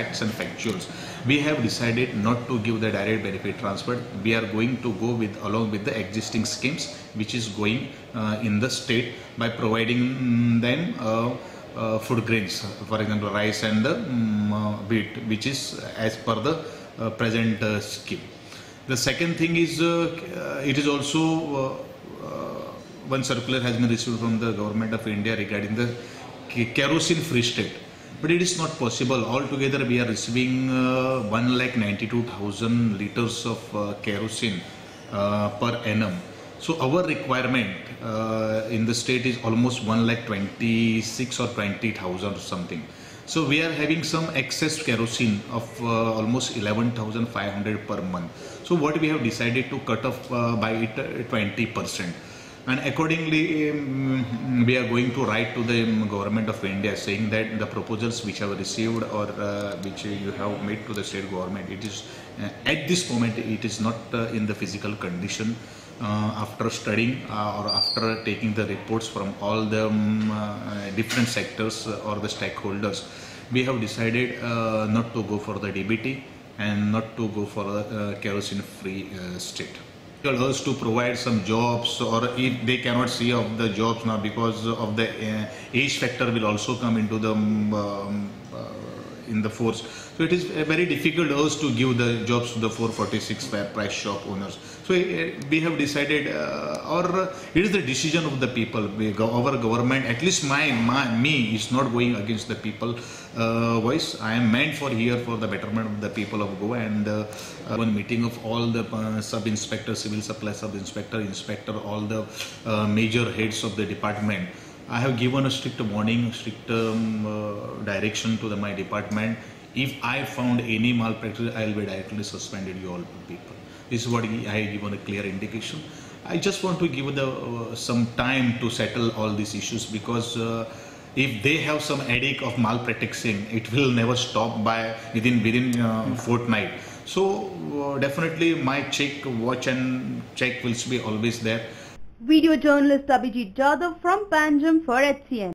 facts and factuals. We have decided not to give the direct benefit transfer. We are going to go with along with the existing schemes which is going uh, in the state by providing them uh, uh, food grains, for example, rice and the uh, wheat, which is as per the uh, present uh, scheme. The second thing is it is also one circular has been received from the government of India regarding the kerosene free state. But it is not possible. Altogether, we are receiving uh, 1 lakh 92,000 liters of uh, kerosene uh, per annum. So our requirement uh, in the state is almost 1 lakh 26 or 20,000 or something. So we are having some excess kerosene of uh, almost 11,500 per month. So what we have decided to cut off uh, by uh, 20%. And accordingly, um, we are going to write to the government of India saying that the proposals which have received or uh, which you have made to the state government, it is uh, at this moment it is not uh, in the physical condition. Uh, after studying uh, or after taking the reports from all the um, uh, different sectors or the stakeholders, we have decided not to go for the DBT and not to go for a kerosene-free uh, state. Us to provide some jobs, or if they cannot see of the jobs now because of the uh, age factor will also come into the um, in the force. So it is very difficult us to give the jobs to the 446 fair price shop owners. So uh, we have decided, uh, or uh, it is the decision of the people. Our government, at least my, my me, is not going against the people uh, voice. I am meant for here for the betterment of the people of Goa and uh, uh, one meeting of all the uh, sub inspector, civil supply sub inspector, inspector, all the major heads of the department. I have given a strict warning, strict um, uh, direction to the, my department. If I found any malpractice, I will be directly suspended you all people. This is what I have given a clear indication. I just want to give the uh, some time to settle all these issues because uh, if they have some headache of malpracticing, it will never stop by within within uh, fortnight. So uh, definitely my check, watch and check will be always there. Video journalist Abhijit Jadhav from Panjim for HCN.